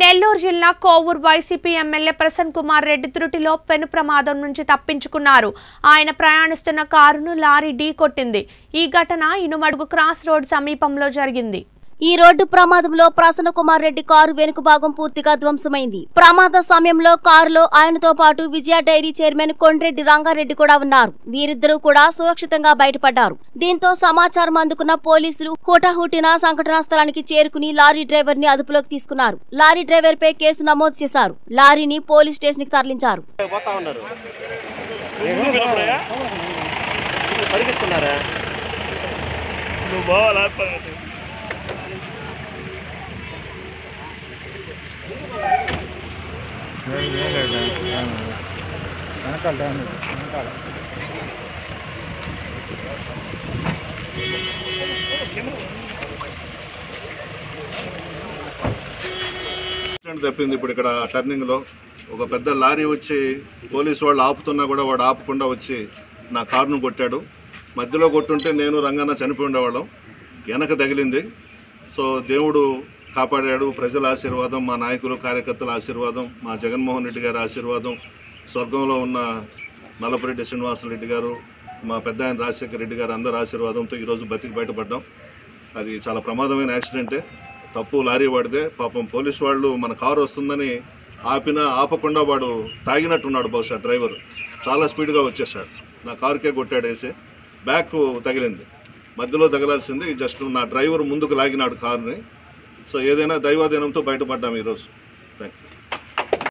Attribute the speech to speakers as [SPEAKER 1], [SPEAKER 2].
[SPEAKER 1] నెల్లూరు జిల్లా కోవూరు వైసీపీ ఎమ్మెల్యే ప్రసన్ కుమార్ రెడ్డి త్రుటిలో పెను ప్రమాదం నుంచి తప్పించుకున్నారు. ఆయన ప్రయాణిస్తున్న కారును లారీ ఢీ కొట్టింది ఈ ఘటన ఇనుమడుగు క్రాస్ రోడ్ సమీపంలో జరిగింది.
[SPEAKER 2] ఈ రోడ్డు ప్రమాదంలో ప్రసన్న కుమార్ రెడ్డి కారు వెనుక భాగం పూర్తిగా ధ్వంసమైంది. ప్రమాద సమయంలో కారులో ఆయనతో పాటు విజయ డైరీ చైర్మన్ కొండ్రెడ్డి రంగారెడ్డి కూడా ఉన్నారు. వీరిద్దరూ కూడా సురక్షితంగా బయటపడ్డారు. దీంతో సమాచారం అందుకున్న పోలీసులు హుటాహుటిన సంఘటనా స్థలానికి చేరుకుని లారీ డ్రైవర్ని అదుపులోకి తీసుకున్నారు. లారీ డ్రైవర్ పై కేసు నమోదు చేశారు. లారీని పోలీస్ స్టేషన్కి తరలించారు.
[SPEAKER 3] నువ్వు
[SPEAKER 4] వెనకాల డ్యామేజ్ వెనకాల
[SPEAKER 5] తప్పింది ఇప్పుడు ఇక్కడ టర్నింగ్లో. ఒక పెద్ద లారీ వచ్చి పోలీసు వాళ్ళు ఆపుతున్నా కూడా వాడు ఆపకుండా వచ్చి నా కారును కొట్టాడు. మధ్యలో కొట్టుంటే నేను రంగన్న చనిపోయి ఉండేవాళ్ళం. వెనక తగిలింది. సో దేవుడు కాపాడాడు. ప్రజల ఆశీర్వాదం మా నాయకులు కార్యకర్తల ఆశీర్వాదం మా జగన్మోహన్ రెడ్డి గారి ఆశీర్వాదం. స్వర్గంలో ఉన్న నల్లపురెడ్డి శ్రీనివాసరెడ్డి గారు మా పెద్ద ఆయన రాజశేఖర రెడ్డి గారు అందరి ఆశీర్వాదంతో ఈరోజు బతికి బయటపడ్డాం. అది చాలా ప్రమాదమైన యాక్సిడెంటే. తప్పు లారీ వాడితే పాపం పోలీస్ వాళ్ళు మన కారు వస్తుందని ఆపినా ఆపకుండా వాడు తాగినట్టున్నాడు బహుశా డ్రైవర్. చాలా స్పీడ్గా వచ్చేసాడు నా కారుకే కొట్టాడేసి బ్యాక్ తగిలింది. మధ్యలో తగలాల్సింది జస్ట్ నా డ్రైవర్ ముందుకు లాగినాడు కారుని. సో ఏదైనా దైవాధీనంతో బయటపడ్డాం ఈరోజు. Thank you